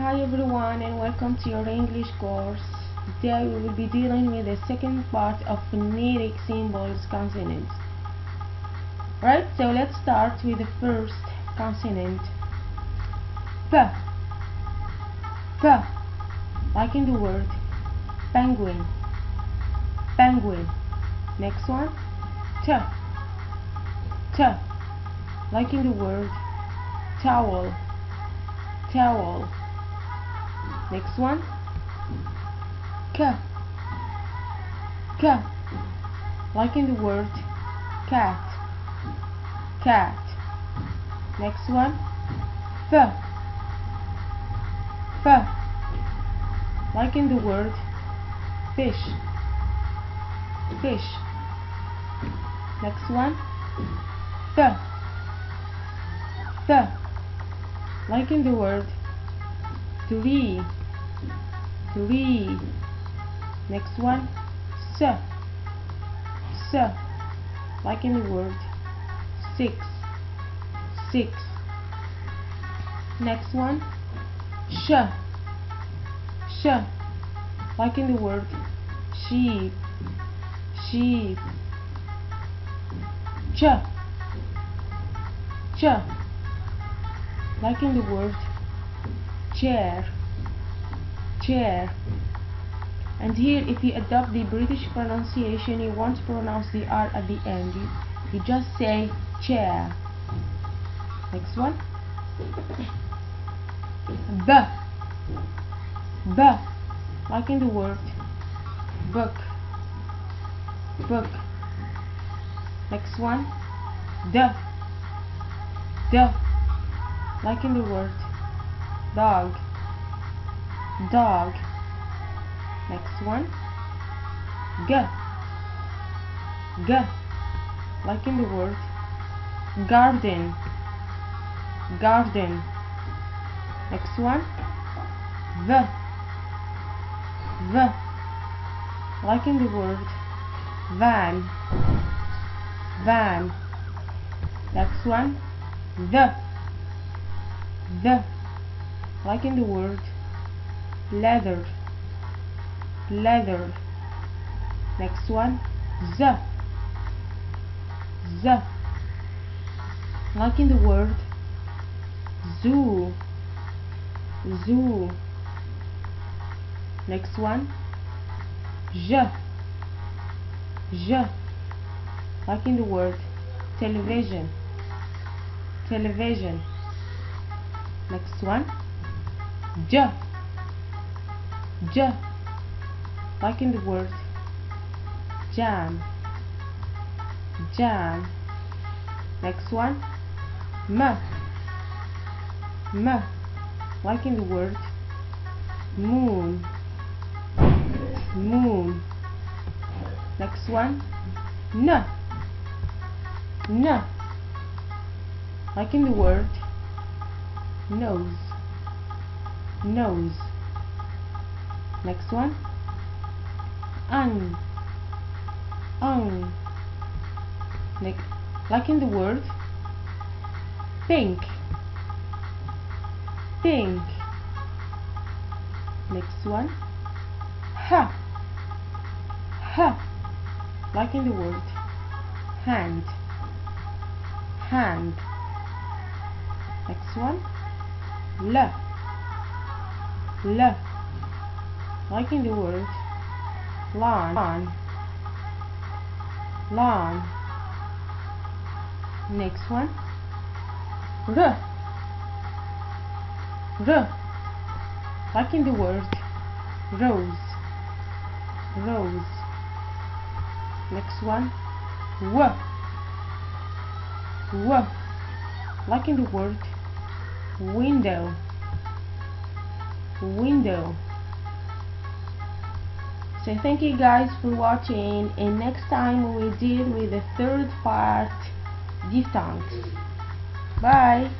Hi everyone and welcome to your English course. Today we will be dealing with the second part of phonetic symbols consonants. Right, so let's start with the first consonant. P. P. Like in the word penguin. Penguin. Next one. T. T. Like in the word towel. Towel. Next one. K. K. Like in the word cat. Cat. Next one. F. F. Like in the word fish. Fish. Next one. Th. Th. Like in the word three. Three. Next one. S. S. Like in the word six. Six. Next one. Sh. Sh. Like in the word sheep. Sheep. Ch. Ch. Like in the word chair. Chair. And here, if you adopt the British pronunciation, you won't pronounce the R at the end. You, you just say chair. Next one. B. B. Like in the word book. Book. Next one. The. D. Like in the word dog. Dog. Next one. G. G. Like in the word garden. Garden. Next one. V. V. Like in the word van. Van. Next one. The. The. Like in the word leather. Leather. Next one. The. The. Like in the word zoo. Zoo. Next one. Je. Je. Like in the word television. Television. Next one. J. J. Like in the word jam. Jam. Next one. M. M. Like in the word moon. Moon. Next one. N. N. Like in the word nose. Nose. Next one. Ang. Ang. Next, like in the word pink. Pink. Next one. Ha. Ha. Like in the word hand. Hand. Next one. L. L. Like in the word lawn. Lawn. Next one. R. R. Like in the word rose. Rose. Next one. W. W. Like in the word window. Window. So thank you guys for watching and next time we deal with the third part diphthongs. Bye.